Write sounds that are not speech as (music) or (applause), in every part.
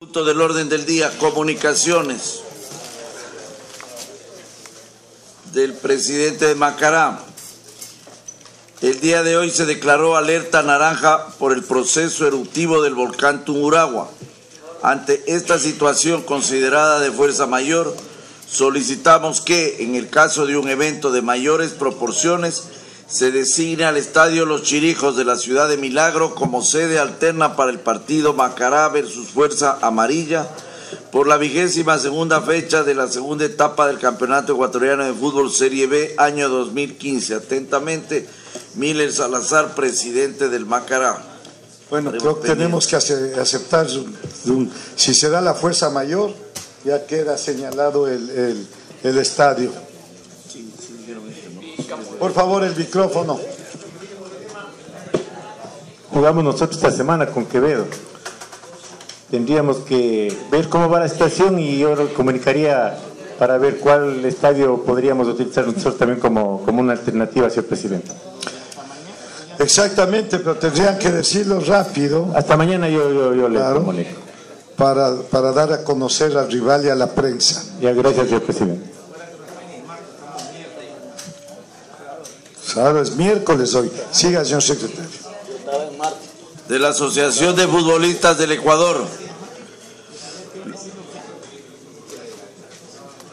Punto del orden del día, comunicaciones del presidente de Macará. El día de hoy se declaró alerta naranja por el proceso eruptivo del volcán Tunguragua. Ante esta situación considerada de fuerza mayor, solicitamos que, en el caso de un evento de mayores proporciones, se designe al Estadio Los Chirijos de la ciudad de Milagro como sede alterna para el partido Macará versus Fuerza Amarilla por la vigésima segunda fecha de la segunda etapa del Campeonato Ecuatoriano de Fútbol Serie B año 2015. Atentamente, Miller Salazar, presidente del Macará. Bueno, creo que tenemos que aceptar, si se da la fuerza mayor, ya queda señalado el, el estadio. Por favor, el micrófono. Jugamos nosotros esta semana con Quevedo. Tendríamos que ver cómo va la situación y yo comunicaría para ver cuál estadio podríamos utilizar nosotros también como, como una alternativa, señor presidente. Exactamente, pero tendrían que decirlo rápido. Hasta mañana yo, yo, le comunico. Para, para dar a conocer al rival y a la prensa. Ya, gracias, señor presidente. Ahora es miércoles hoy. Siga, señor secretario. De la Asociación de Futbolistas del Ecuador.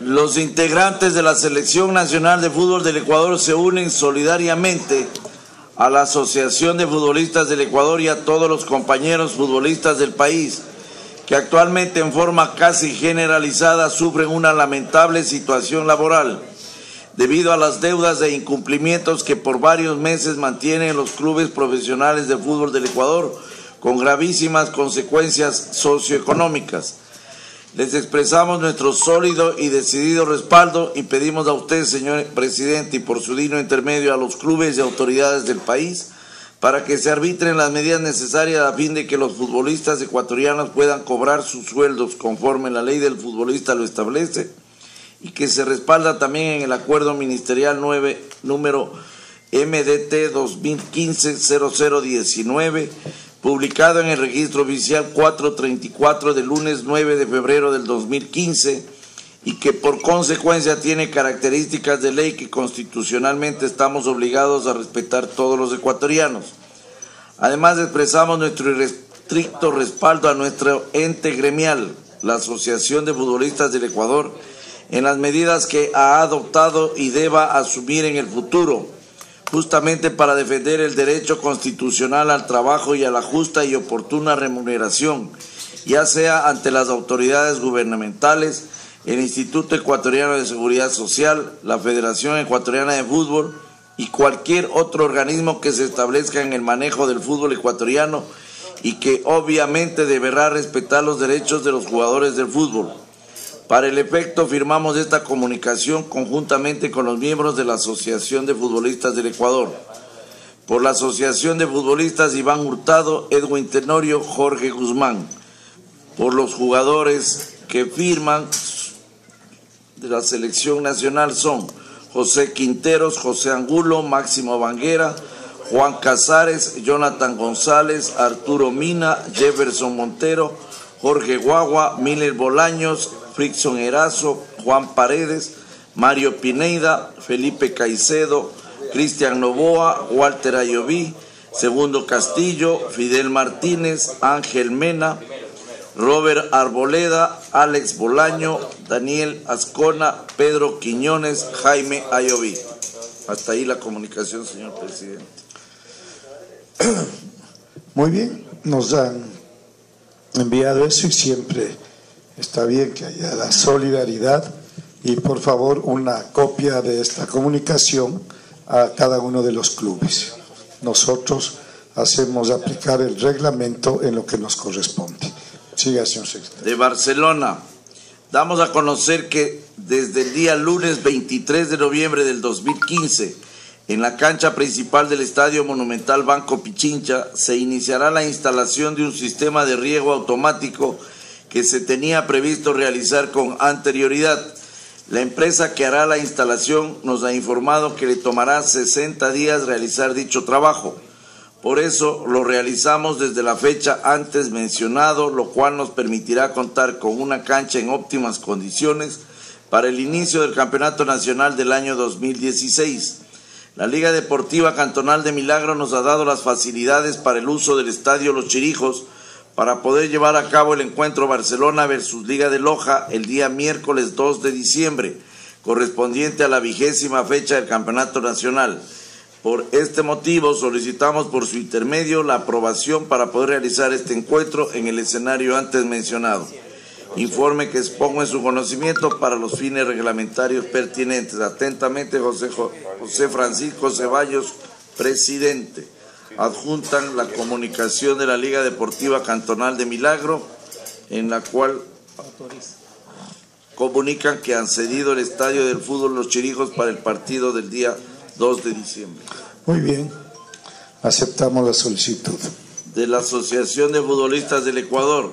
Los integrantes de la Selección Nacional de Fútbol del Ecuador se unen solidariamente a la Asociación de Futbolistas del Ecuador y a todos los compañeros futbolistas del país que actualmente en forma casi generalizada sufren una lamentable situación laboral debido a las deudas e incumplimientos que por varios meses mantienen los clubes profesionales de fútbol del Ecuador, con gravísimas consecuencias socioeconómicas. Les expresamos nuestro sólido y decidido respaldo y pedimos a usted, señor presidente, y por su digno intermedio a los clubes y autoridades del país, para que se arbitren las medidas necesarias a fin de que los futbolistas ecuatorianos puedan cobrar sus sueldos conforme la ley del futbolista lo establece y que se respalda también en el acuerdo ministerial 9, número MDT 2015-0019, publicado en el registro oficial 434 del lunes 9 de febrero del 2015 y que por consecuencia tiene características de ley que constitucionalmente estamos obligados a respetar todos los ecuatorianos. Además expresamos nuestro irrestricto respaldo a nuestro ente gremial, la Asociación de Futbolistas del Ecuador, en las medidas que ha adoptado y deba asumir en el futuro, justamente para defender el derecho constitucional al trabajo y a la justa y oportuna remuneración, ya sea ante las autoridades gubernamentales, el Instituto Ecuatoriano de Seguridad Social, la Federación Ecuatoriana de Fútbol y cualquier otro organismo que se establezca en el manejo del fútbol ecuatoriano y que obviamente deberá respetar los derechos de los jugadores del fútbol. Para el efecto, firmamos esta comunicación conjuntamente con los miembros de la Asociación de Futbolistas del Ecuador. Por la Asociación de Futbolistas Iván Hurtado, Edwin Tenorio, Jorge Guzmán. Por los jugadores que firman de la selección nacional son José Quinteros, José Angulo, Máximo Vanguera, Juan Casares, Jonathan González, Arturo Mina, Jefferson Montero, Jorge Guagua, Miller Bolaños, Frickson Erazo, Juan Paredes, Mario Pineida, Felipe Caicedo, Cristian Novoa, Walter Ayoví, Segundo Castillo, Fidel Martínez, Ángel Mena, Robert Arboleda, Alex Bolaño, Daniel Ascona, Pedro Quiñones, Jaime Ayoví. Hasta ahí la comunicación, señor presidente. Muy bien, nos han enviado eso y siempre está bien que haya la solidaridad y por favor una copia de esta comunicación a cada uno de los clubes. Nosotros hacemos aplicar el reglamento en lo que nos corresponde. Siga, señor secretario. De Barcelona, damos a conocer que desde el día lunes 23 de noviembre del 2015, en la cancha principal del Estadio Monumental Banco Pichincha, se iniciará la instalación de un sistema de riego automático que se tenía previsto realizar con anterioridad. La empresa que hará la instalación nos ha informado que le tomará 60 días realizar dicho trabajo. Por eso lo realizamos desde la fecha antes mencionado, lo cual nos permitirá contar con una cancha en óptimas condiciones para el inicio del Campeonato Nacional del año 2016. La Liga Deportiva Cantonal de Milagro nos ha dado las facilidades para el uso del Estadio Los Chirijos para poder llevar a cabo el encuentro Barcelona versus Liga de Loja el día miércoles 2 de diciembre, correspondiente a la vigésima fecha del Campeonato Nacional. Por este motivo solicitamos por su intermedio la aprobación para poder realizar este encuentro en el escenario antes mencionado. Informe que expongo en su conocimiento para los fines reglamentarios pertinentes. Atentamente, José, José Francisco Ceballos, presidente adjuntan la comunicación de la Liga Deportiva Cantonal de Milagro, en la cual comunican que han cedido el estadio del fútbol Los Chirijos para el partido del día 2 de diciembre. Muy bien, aceptamos la solicitud. De la Asociación de Futbolistas del Ecuador,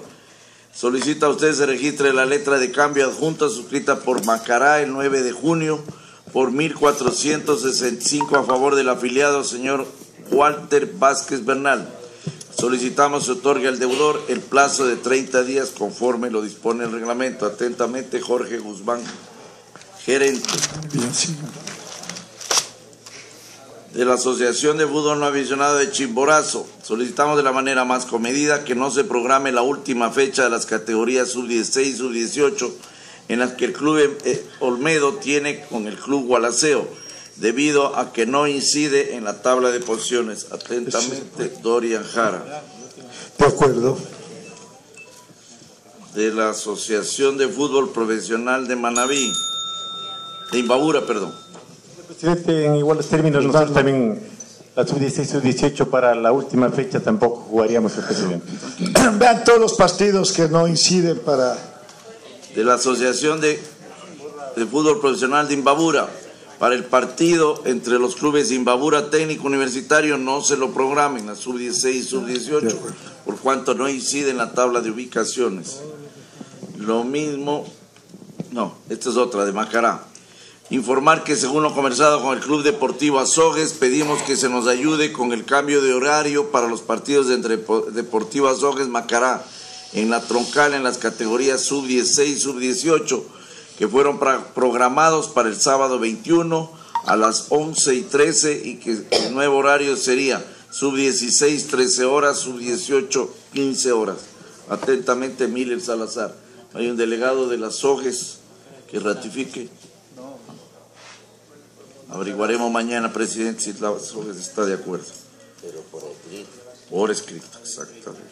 solicita a usted se registre la letra de cambio adjunta suscrita por Macará el 9 de junio por 1.465 a favor del afiliado señor Walter Vázquez Bernal. Solicitamos se otorgue al deudor el plazo de 30 días conforme lo dispone el reglamento. Atentamente, Jorge Guzmán, gerente. De la Asociación de Fútbol No Avisionado de Chimborazo, solicitamos de la manera más comedida que no se programe la última fecha de las categorías sub-16 y sub-18 en las que el club eh, Olmedo tiene con el club Gualaceo debido a que no incide en la tabla de posiciones. Atentamente, Dorian Jara. De acuerdo. De la Asociación de Fútbol Profesional de Manabí, de Imbabura, perdón. Presidente, en iguales términos, nosotros también la sub-16 sub-18 para la última fecha tampoco jugaríamos el presidente. (clears throat) Vean todos los partidos que no inciden para... De la Asociación de, de Fútbol Profesional de Imbabura, para el partido entre los clubes Imbabura Técnico Universitario no se lo programen, la sub-16 y sub-18, por cuanto no incide en la tabla de ubicaciones. Lo mismo, no, esta es otra, de Macará. Informar que según lo conversado con el Club Deportivo Azogues, pedimos que se nos ayude con el cambio de horario para los partidos entre Deportivo Azogues Macará en la troncal en las categorías sub-16 y sub-18 que fueron programados para el sábado 21 a las 11 y 13 y que el nuevo horario sería sub 16 13 horas, sub 18 15 horas. Atentamente Miller Salazar. Hay un delegado de las OGES que ratifique. Averiguaremos mañana, presidente, si las OGES está de acuerdo. Pero por escrito. Por escrito, exactamente.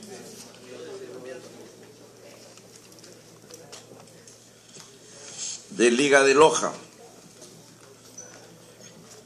De Liga de Loja.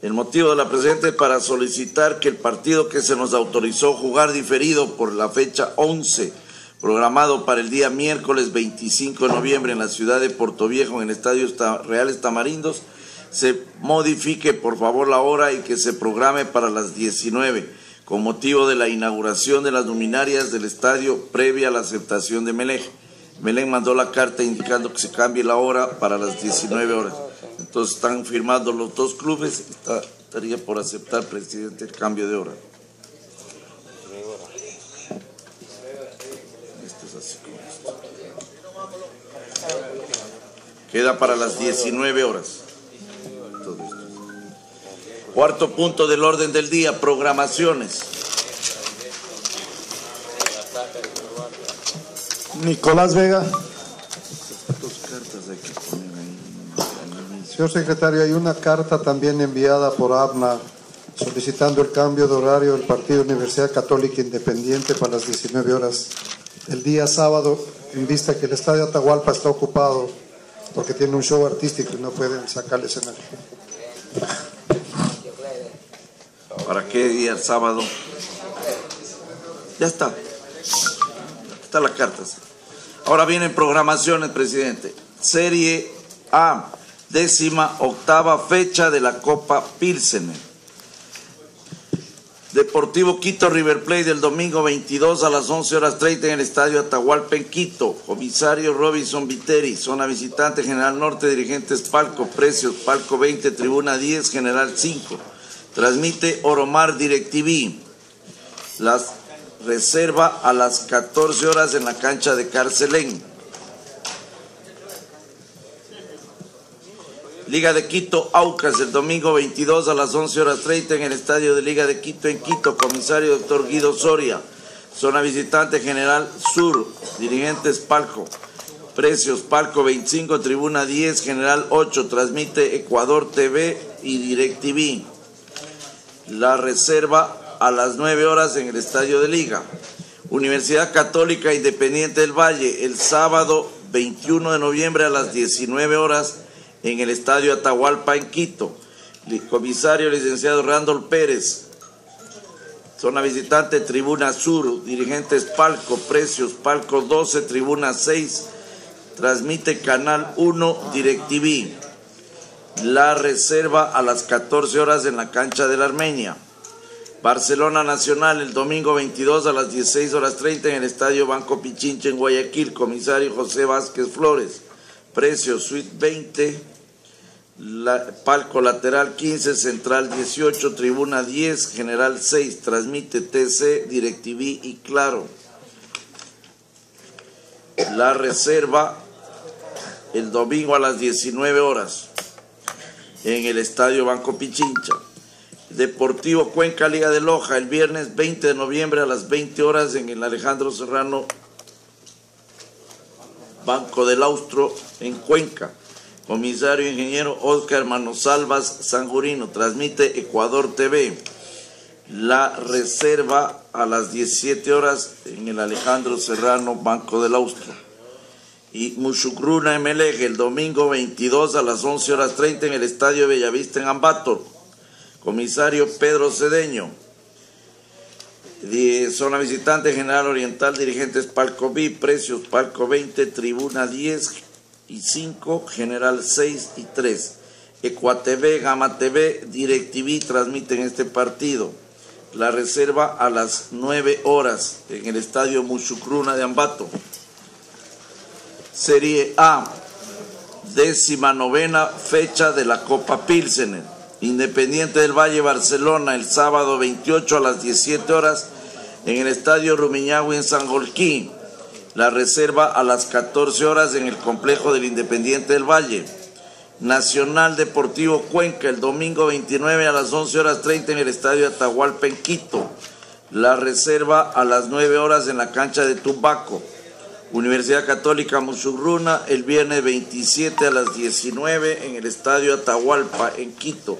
El motivo de la presente es para solicitar que el partido que se nos autorizó jugar diferido por la fecha 11, programado para el día miércoles 25 de noviembre en la ciudad de Puerto Viejo, en el Estadio Reales Tamarindos, se modifique por favor la hora y que se programe para las 19, con motivo de la inauguración de las luminarias del estadio previa a la aceptación de Melej. Melén mandó la carta indicando que se cambie la hora para las 19 horas. Entonces están firmando los dos clubes, estaría por aceptar, presidente, el cambio de hora. Esto es así como esto. Queda para las 19 horas. Cuarto punto del orden del día, programaciones. Nicolás Vega. Señor secretario, hay una carta también enviada por ABNA solicitando el cambio de horario del Partido Universidad Católica Independiente para las 19 horas el día sábado, en vista que el Estadio Atahualpa está ocupado porque tiene un show artístico y no pueden sacar el escenario. ¿Para qué día el sábado? Ya está. Está la carta. Ahora vienen programaciones, presidente. Serie A, décima octava fecha de la Copa Pilsener. Deportivo Quito River Plate del domingo 22 a las 11 horas 30 en el Estadio Atahualpa en Quito. Comisario Robinson Viteri, zona visitante General Norte, dirigentes Palco, precios Palco 20, Tribuna 10, General 5. Transmite Oromar DirecTV. La reserva a las 14 horas en la cancha de Carcelén. Liga de Quito, Aucas, el domingo 22 a las 11 horas 30 en el estadio de Liga de Quito en Quito. Comisario doctor Guido Soria. Zona visitante general Sur. Dirigentes Palco. Precios Palco 25, Tribuna 10, General 8. Transmite Ecuador TV y DirecTV. La reserva a las 9 horas en el estadio de Liga. Universidad Católica Independiente del Valle, el sábado 21 de noviembre a las 19 horas en el Estadio Atahualpa en Quito. Comisario licenciado Randall Pérez. Zona visitante, Tribuna Sur, dirigentes Palco, precios, Palco 12, Tribuna 6, transmite Canal 1, DirecTV. La reserva a las 14 horas en la cancha de la Armenia. Barcelona Nacional el domingo 22 a las 16 horas 30 en el Estadio Banco Pichinche en Guayaquil. Comisario José Vázquez Flores. Precio Suite 20, palco lateral 15, central 18, tribuna 10, general 6, transmite TC, DirecTV y Claro. La reserva el domingo a las 19 horas en el Estadio Banco Pichincha. Deportivo Cuenca Liga de Loja el viernes 20 de noviembre a las 20 horas en el Alejandro Serrano Banco del Austro en Cuenca. Comisario Ingeniero Oscar Manosalvas Sangurino. Transmite Ecuador TV. La reserva a las 17 horas en el Alejandro Serrano Banco del Austro. Y Mushukruna MLG el domingo 22 a las 11 horas 30 en el Estadio Bellavista en Ambato. Comisario Pedro Cedeño zona visitante general oriental, dirigentes Palco B, precios Palco 20, tribuna 10 y 5, general 6 y 3. Ecuatv, Gama TV, DirecTV transmiten este partido. La reserva a las 9 horas en el estadio Muchucruna de Ambato. Serie A, décima novena fecha de la Copa Pilsener. Independiente del Valle Barcelona el sábado 28 a las 17 horas en el Estadio Rumiñahui en San Jolquín. La reserva a las 14 horas en el complejo del Independiente del Valle. Nacional Deportivo Cuenca el domingo 29 a las 11 horas 30 en el Estadio Atahualpa Quito. La reserva a las 9 horas en la cancha de Tumbaco. Universidad Católica Musurruna el viernes 27 a las 19 en el Estadio Atahualpa en Quito.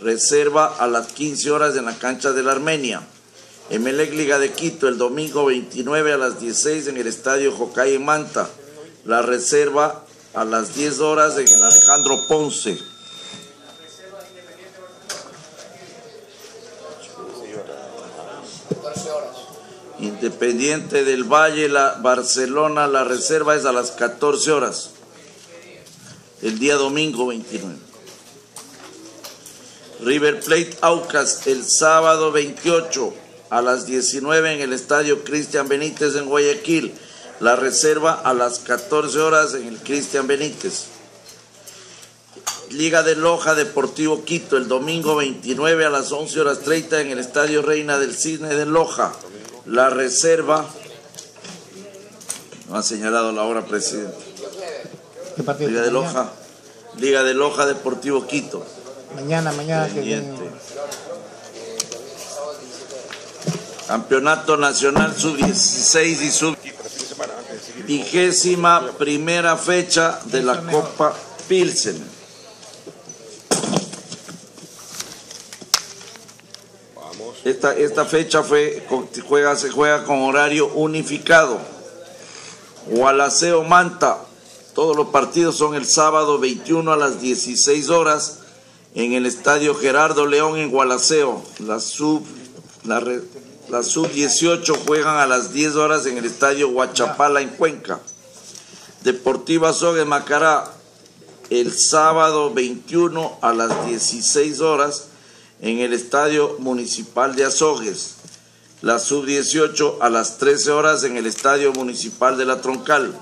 Reserva a las 15 horas en la cancha de la Armenia. Emelec Liga de Quito el domingo 29 a las 16 en el Estadio Jocay en Manta. La reserva a las 10 horas en el Alejandro Ponce. Independiente del Valle, Barcelona, la reserva es a las 14 horas. El día domingo 29. River Plate Aucas el sábado 28 a las 19 en el Estadio Cristian Benítez en Guayaquil. La reserva a las 14 horas en el Cristian Benítez. Liga de Loja Deportivo Quito el domingo 29 a las 11 horas 30 en el Estadio Reina del Cisne de Loja. La reserva. No ha señalado la hora, presidente. Liga de Loja. Liga de Loja Deportivo Quito. Mañana, mañana. Campeonato Nacional Sub-16 y Sub vigésima primera fecha de la Copa Pilsen. Esta, esta fecha fue, juega, se juega con horario unificado. Gualaceo Manta, todos los partidos son el sábado 21 a las 16 horas en el Estadio Gerardo León en Gualaceo. La sub, la, la sub-18 juegan a las 10 horas en el Estadio Huachapala en Cuenca. Deportiva Sogue Macará el sábado 21 a las 16 horas en el Estadio Municipal de Azogues. La sub-18 a las 13 horas en el Estadio Municipal de La Troncal.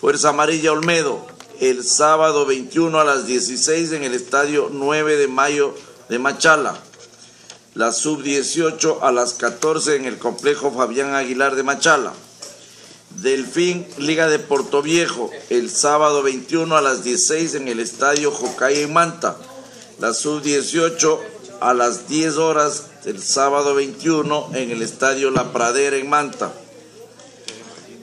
Fuerza Amarilla Olmedo, el sábado 21 a las 16 en el Estadio 9 de Mayo de Machala. la sub-18 a las 14 en el complejo Fabián Aguilar de Machala. Delfín, Liga de Portoviejo, el sábado 21 a las 16 en el Estadio Jocay en Manta. La sub-18 a las 10 horas el sábado 21 en el Estadio La Pradera en Manta.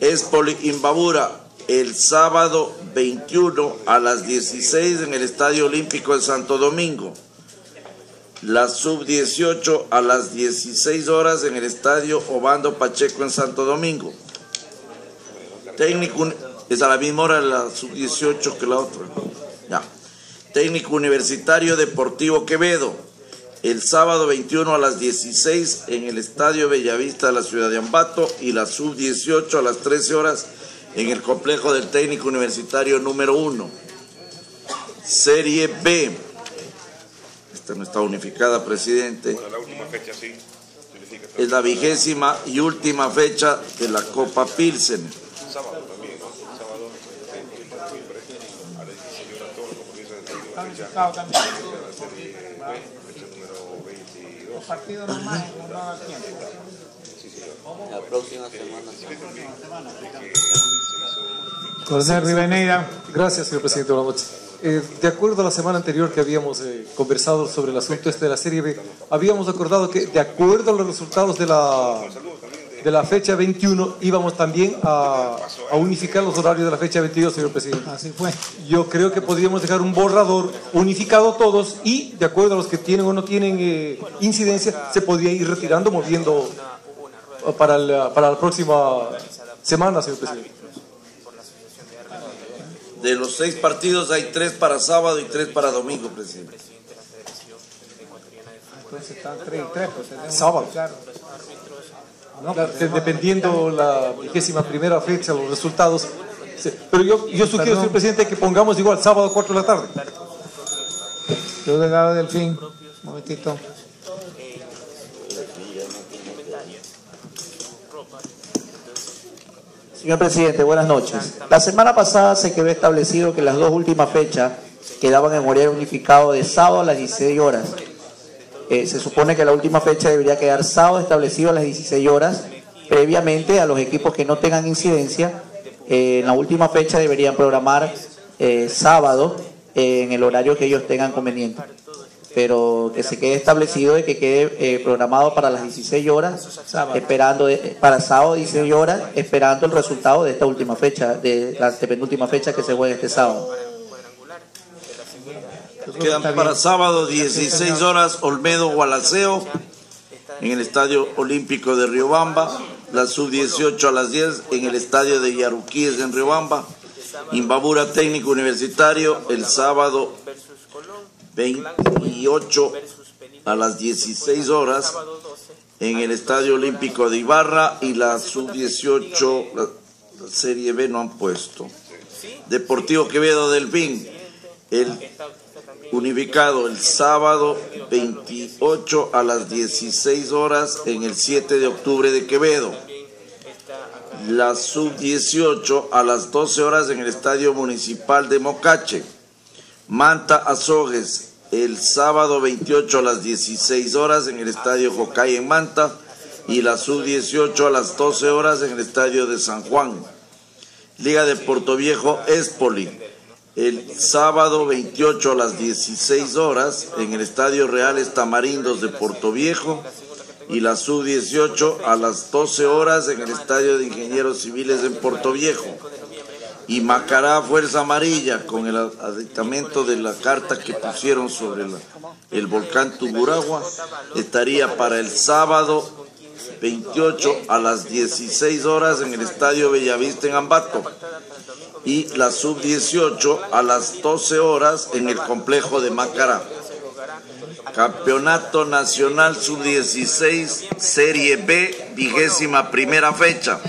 Espoli Imbabura, el sábado 21 a las 16 en el Estadio Olímpico de Santo Domingo. La sub-18 a las 16 horas en el Estadio Obando Pacheco en Santo Domingo. Técnico, es a la misma hora la sub-18 que la otra. Ya. Técnico Universitario Deportivo Quevedo, el sábado 21 a las 16 en el Estadio Bellavista de la ciudad de Ambato y la sub-18 a las 13 horas en el complejo del técnico universitario número 1. Serie B. Esta no está unificada, presidente. Es la vigésima y última fecha de la Copa Pilsen. Partidos normales, no da tiempo. La próxima semana. Coronel Rivadeneira. Gracias, señor presidente. Buenas noches. Eh, de acuerdo a la semana anterior que habíamos eh, conversado sobre el asunto este de la Serie B, habíamos acordado que de acuerdo a los resultados de la, de la fecha 21 íbamos también a, a unificar los horarios de la fecha 22, señor presidente. Así fue. Yo creo que podríamos dejar un borrador unificado todos y, de acuerdo a los que tienen o no tienen eh, incidencia, se podría ir retirando, moviendo eh, para la, para la próxima semana, señor presidente. De los seis partidos hay tres para sábado y tres para domingo, presidente. Entonces están 3 y 3. Pues tenemos Sábado. Claro. No, dependiendo la vigésima primera fecha, los resultados. Pero yo, yo sugiero, Perdón. señor presidente, que pongamos igual sábado 4 de la tarde. Yo delegado del fin. Un momentito. Señor presidente, buenas noches. La semana pasada se quedó establecido que las dos últimas fechas quedaban en horario unificado de sábado a las 16 horas. Eh, se supone que la última fecha debería quedar sábado establecido a las 16 horas. Previamente, a los equipos que no tengan incidencia, eh, en la última fecha deberían programar eh, sábado en el horario que ellos tengan conveniente. Pero que se quede establecido de que quede programado para las 16 horas, esperando para sábado 16 horas, esperando el resultado de esta última fecha, de la penúltima fecha que se juega este sábado. Quedan para sábado 16 horas Olmedo Gualaceo en el Estadio Olímpico de Riobamba, la sub-18 a las 10 en el Estadio de Yaruquíes en Riobamba, Imbabura Técnico Universitario el sábado 28 a las 16 horas en el Estadio Olímpico de Ibarra y la sub-18, la, la Serie B no han puesto. Deportivo Quevedo Delfín, el unificado el sábado 28 a las 16 horas en el 7 de octubre de Quevedo. La sub-18 a las 12 horas en el Estadio Municipal de Mocache. Manta Azogues el sábado 28 a las 16 horas en el Estadio Jocay en Manta y la sub-18 a las 12 horas en el Estadio de San Juan. Liga de Portoviejo Espoli el sábado 28 a las 16 horas en el Estadio Reales Tamarindos de Portoviejo y la sub-18 a las 12 horas en el Estadio de Ingenieros Civiles en Portoviejo. Y Macará Fuerza Amarilla con el aditamento de la carta que pusieron sobre el volcán Tuburagua estaría para el sábado 28 a las 16 horas en el Estadio Bellavista en Ambato y la sub-18 a las 12 horas en el complejo de Macará. Campeonato Nacional Sub-16 Serie B, vigésima primera fecha.